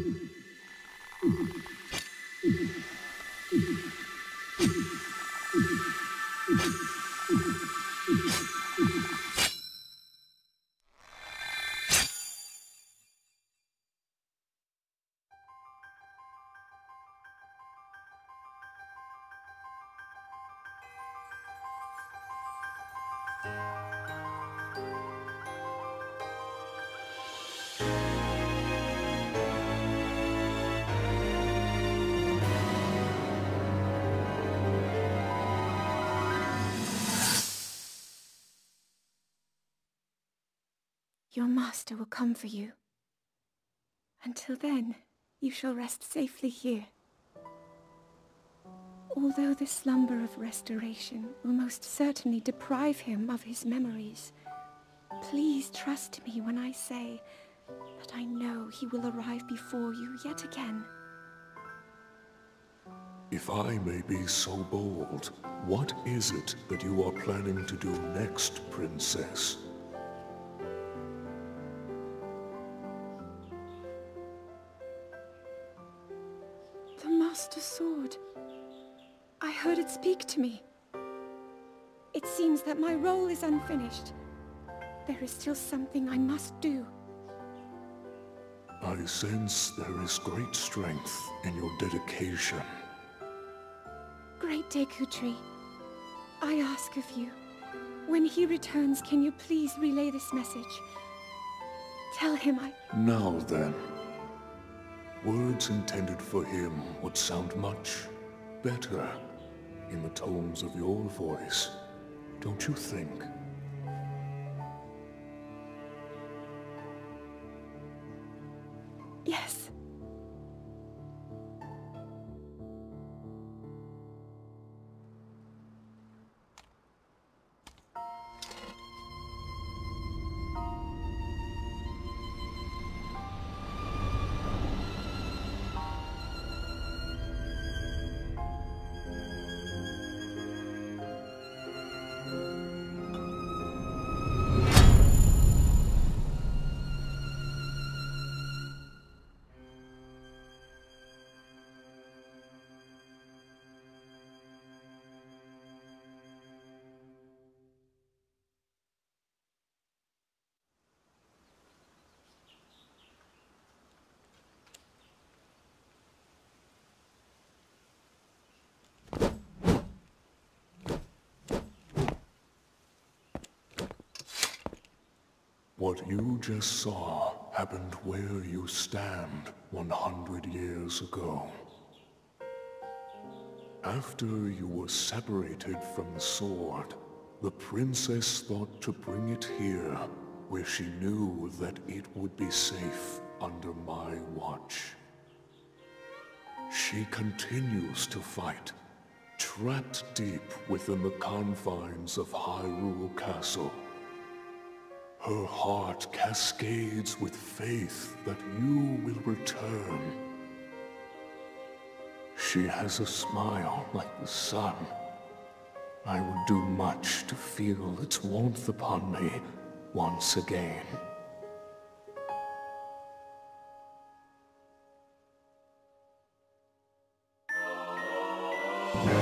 Mm-hmm. Your master will come for you. Until then, you shall rest safely here. Although the slumber of restoration will most certainly deprive him of his memories, please trust me when I say that I know he will arrive before you yet again. If I may be so bold, what is it that you are planning to do next, Princess? Heard it speak to me. It seems that my role is unfinished. There is still something I must do. I sense there is great strength in your dedication. Great Deku Tree, I ask of you, when he returns, can you please relay this message? Tell him I... Now then. Words intended for him would sound much better in the tones of your voice, don't you think? What you just saw happened where you stand 100 years ago. After you were separated from the sword, the princess thought to bring it here, where she knew that it would be safe under my watch. She continues to fight, trapped deep within the confines of Hyrule Castle. Her heart cascades with faith that you will return. She has a smile like the sun. I would do much to feel its warmth upon me once again. Yeah.